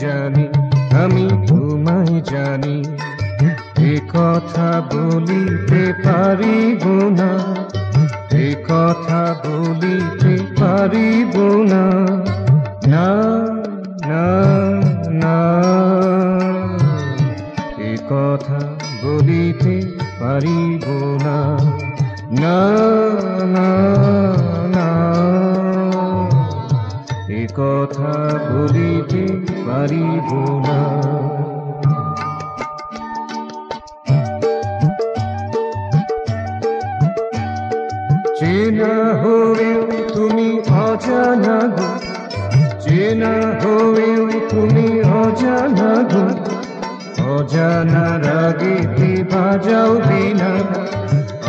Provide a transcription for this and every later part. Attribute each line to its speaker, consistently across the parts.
Speaker 1: জানি, আমি তোমায় জানি। এ কথা বলিতে পারিব না, এ কথা বলিতে পারিব না। না না না। এ কথা বলিতে পারিব না না না না। এ কথা বলিতে পারিব চেনা হয়েও তুমি অজানা গো, চেনা হয়েও তুমি অজানা গো, অজানা রাগেতে বাজাও বিনা,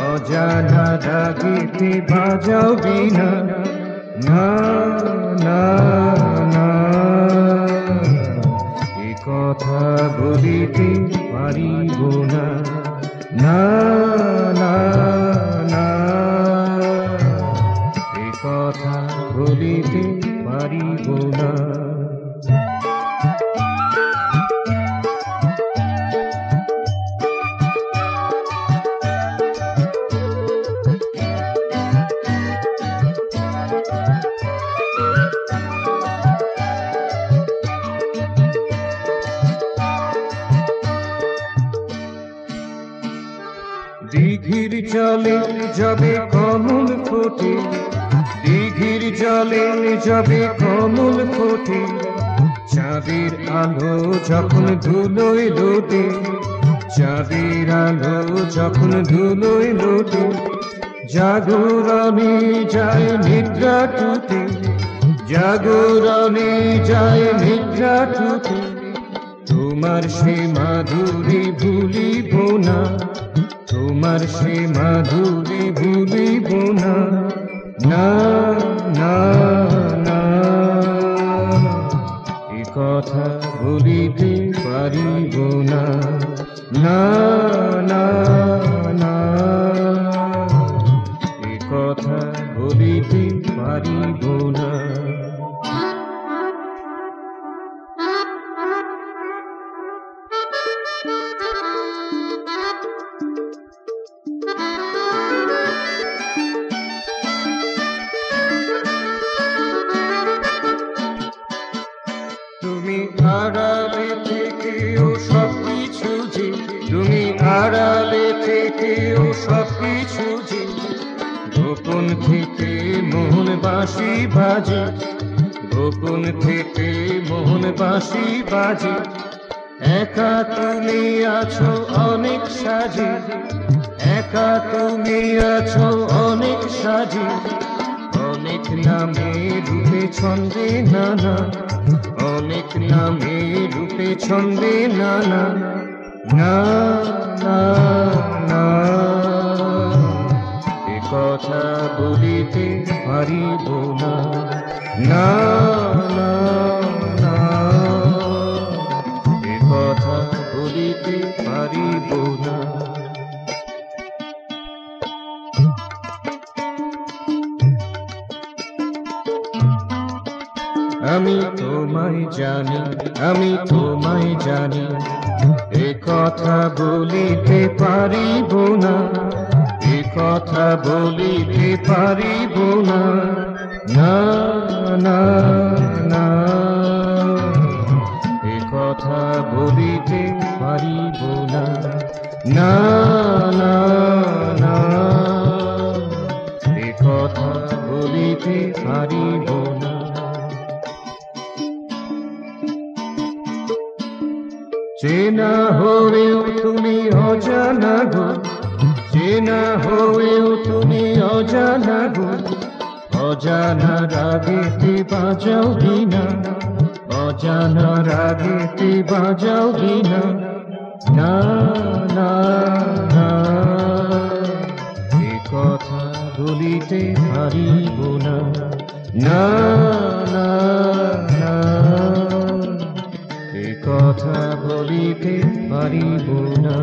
Speaker 1: অজানা রাগেতে বাজাও বিনা। না না না। কথা বলিতে পারিব না। না না না। এ কথা বলিতে পারিব না। দিঘির জলে যাবে কমল ফোটে। দিঘির জলে যাবে কমল ফোটে। চাঁদের আলো যখন ধুলোয় লোটে, চাঁদের আলো যখন ধুলোয় লোটে। জাগরণে যায় নিদ্রা টুটে। জাগরণে যায় নিদ্রা টুটে। তোমার সে মাধুরী ভুলিব না। তোমার সে মাধুরী ভুলিব না না না না। এ কথা বলিতে পারিব না। না না না। এ কথা বলিতে পারিব না। থেকেও সব কিছু যে গোপন থেকে মোহন বাঁশি বাজে, গোপন থেকে মোহন বাঁশি বাজে। একা তুমি আছো অনেক সাজে, একা তুমি আছো অনেক সাজে। অনেক নামে রূপে ছন্দে নানা, অনেক নামে রূপে ছন্দে নানা। না না না। এ কথা বলিতে পারিব না। না না না। এ কথা বলিতে পারিব না। আমি তোমায় জানি, আমি তোমায় জানি। কথা বলিতে পারিব না, এ কথা বলিতে পারিব না। না না না। এ কথা বলিতে পারিব না। না না না। এ কথা বলিতে পারিব না। চেনা হয়েও তুমি অজানা গো। চেনা হয়েও তুমি অজানা গো। অজানা রাগেতে বাজাও বিনা অজানা রাগেতে বাজাও বিনা না না না। এ কথা বলিতে পারিব না। না না না। এ কথা বলিতে পারিব না।